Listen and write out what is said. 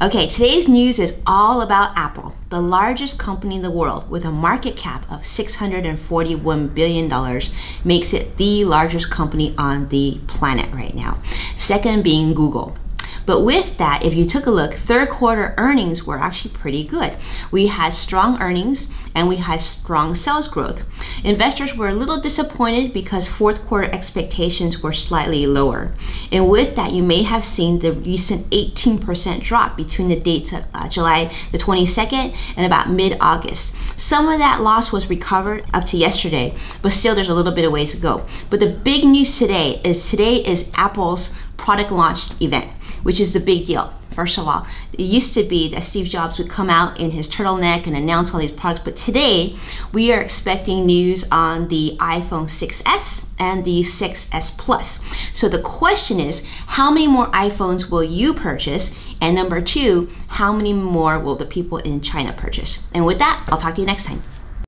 Okay, today's news is all about Apple, the largest company in the world with a market cap of $641 billion, makes it the largest company on the planet right now. Second being Google. But with that, if you took a look, third quarter earnings were actually pretty good. We had strong earnings and we had strong sales growth. Investors were a little disappointed because fourth quarter expectations were slightly lower. And with that, you may have seen the recent 18% drop between the dates of uh, July the 22nd and about mid August. Some of that loss was recovered up to yesterday, but still there's a little bit of ways to go. But the big news today is today is Apple's product launch event which is the big deal. First of all, it used to be that Steve Jobs would come out in his turtleneck and announce all these products, but today we are expecting news on the iPhone 6s and the 6s Plus. So the question is, how many more iPhones will you purchase? And number two, how many more will the people in China purchase? And with that, I'll talk to you next time.